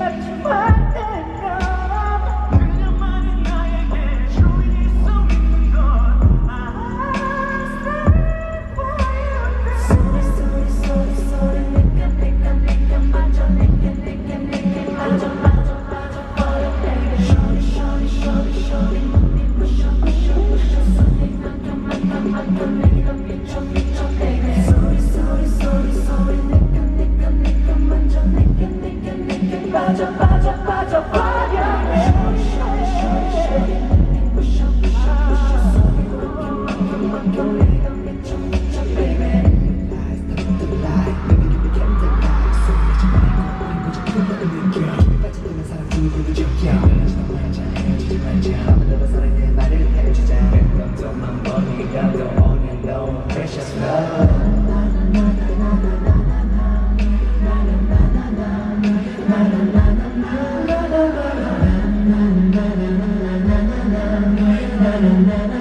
Make a bitch of me. 빠져 빠져 빠져 버려 Yeah. na na